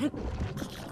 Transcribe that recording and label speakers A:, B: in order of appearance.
A: ちょっと。